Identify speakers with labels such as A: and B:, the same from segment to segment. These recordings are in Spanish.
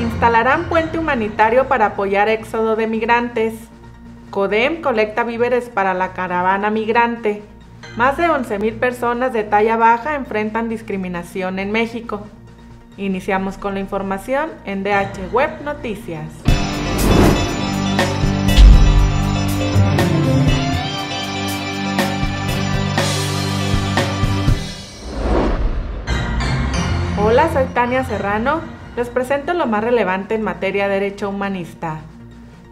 A: Instalarán puente humanitario para apoyar éxodo de migrantes. CODEM colecta víveres para la caravana migrante. Más de 11.000 personas de talla baja enfrentan discriminación en México. Iniciamos con la información en DH Web Noticias. Hola, soy Tania Serrano. Les presento lo más relevante en materia de derecho humanista.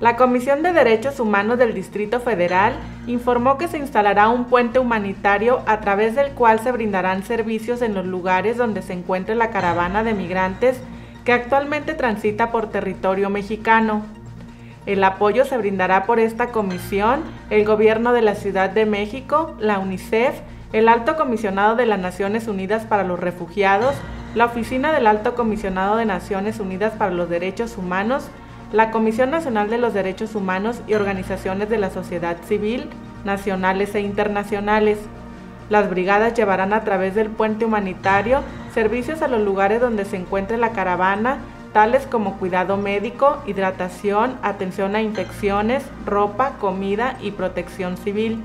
A: La Comisión de Derechos Humanos del Distrito Federal informó que se instalará un puente humanitario a través del cual se brindarán servicios en los lugares donde se encuentre la caravana de migrantes que actualmente transita por territorio mexicano. El apoyo se brindará por esta comisión el Gobierno de la Ciudad de México, la UNICEF, el Alto Comisionado de las Naciones Unidas para los Refugiados, la Oficina del Alto Comisionado de Naciones Unidas para los Derechos Humanos, la Comisión Nacional de los Derechos Humanos y organizaciones de la sociedad civil, nacionales e internacionales. Las brigadas llevarán a través del puente humanitario servicios a los lugares donde se encuentre la caravana, tales como cuidado médico, hidratación, atención a infecciones, ropa, comida y protección civil.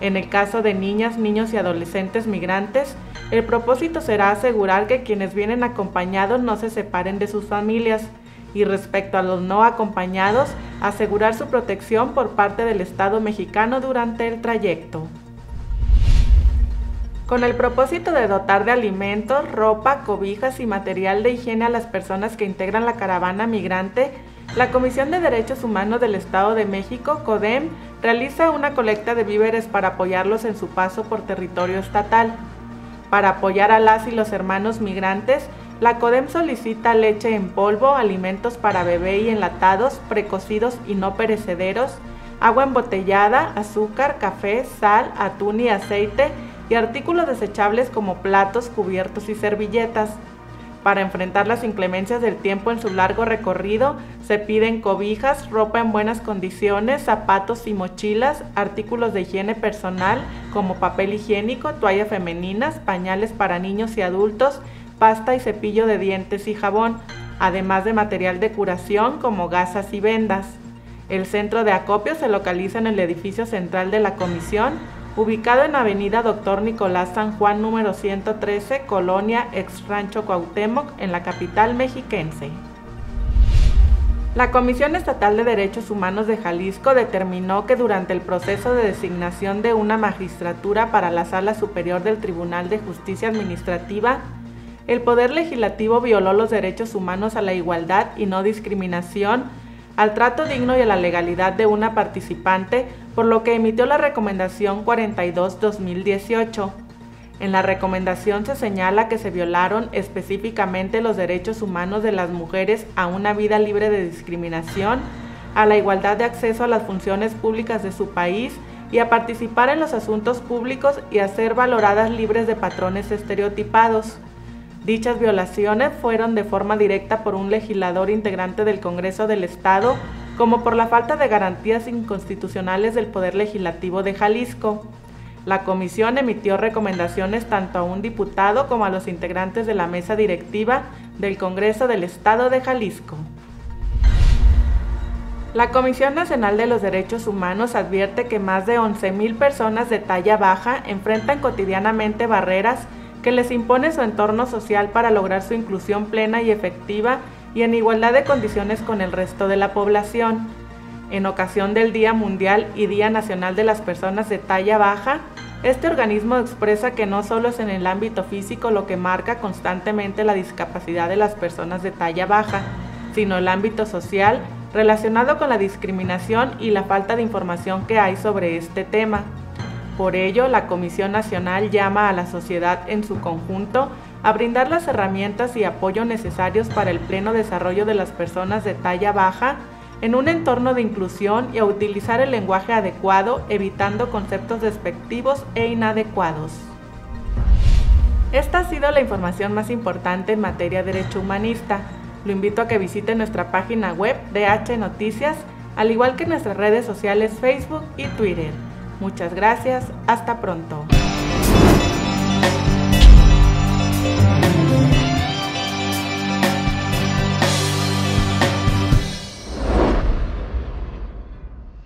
A: En el caso de niñas, niños y adolescentes migrantes, el propósito será asegurar que quienes vienen acompañados no se separen de sus familias y respecto a los no acompañados, asegurar su protección por parte del Estado mexicano durante el trayecto. Con el propósito de dotar de alimentos, ropa, cobijas y material de higiene a las personas que integran la caravana migrante, la Comisión de Derechos Humanos del Estado de México, CODEM, realiza una colecta de víveres para apoyarlos en su paso por territorio estatal. Para apoyar a las y los hermanos migrantes, la CODEM solicita leche en polvo, alimentos para bebé y enlatados, precocidos y no perecederos, agua embotellada, azúcar, café, sal, atún y aceite y artículos desechables como platos, cubiertos y servilletas. Para enfrentar las inclemencias del tiempo en su largo recorrido, se piden cobijas, ropa en buenas condiciones, zapatos y mochilas, artículos de higiene personal como papel higiénico, toallas femeninas, pañales para niños y adultos, pasta y cepillo de dientes y jabón, además de material de curación como gasas y vendas. El centro de acopio se localiza en el edificio central de la comisión, ubicado en Avenida Doctor Nicolás San Juan número 113, Colonia Ex Rancho Cuauhtémoc, en la capital mexiquense. La Comisión Estatal de Derechos Humanos de Jalisco determinó que durante el proceso de designación de una magistratura para la Sala Superior del Tribunal de Justicia Administrativa, el Poder Legislativo violó los derechos humanos a la igualdad y no discriminación, al trato digno y a la legalidad de una participante, por lo que emitió la Recomendación 42-2018. En la recomendación se señala que se violaron específicamente los derechos humanos de las mujeres a una vida libre de discriminación, a la igualdad de acceso a las funciones públicas de su país y a participar en los asuntos públicos y a ser valoradas libres de patrones estereotipados. Dichas violaciones fueron de forma directa por un legislador integrante del Congreso del Estado, como por la falta de garantías inconstitucionales del Poder Legislativo de Jalisco. La comisión emitió recomendaciones tanto a un diputado como a los integrantes de la mesa directiva del Congreso del Estado de Jalisco. La Comisión Nacional de los Derechos Humanos advierte que más de 11.000 personas de talla baja enfrentan cotidianamente barreras que les impone su entorno social para lograr su inclusión plena y efectiva y en igualdad de condiciones con el resto de la población. En ocasión del Día Mundial y Día Nacional de las Personas de Talla Baja, este organismo expresa que no solo es en el ámbito físico lo que marca constantemente la discapacidad de las personas de talla baja, sino el ámbito social relacionado con la discriminación y la falta de información que hay sobre este tema. Por ello, la Comisión Nacional llama a la sociedad en su conjunto a brindar las herramientas y apoyo necesarios para el pleno desarrollo de las personas de talla baja en un entorno de inclusión y a utilizar el lenguaje adecuado, evitando conceptos despectivos e inadecuados. Esta ha sido la información más importante en materia de derecho humanista. Lo invito a que visite nuestra página web DH Noticias, al igual que nuestras redes sociales Facebook y Twitter. Muchas gracias, hasta pronto.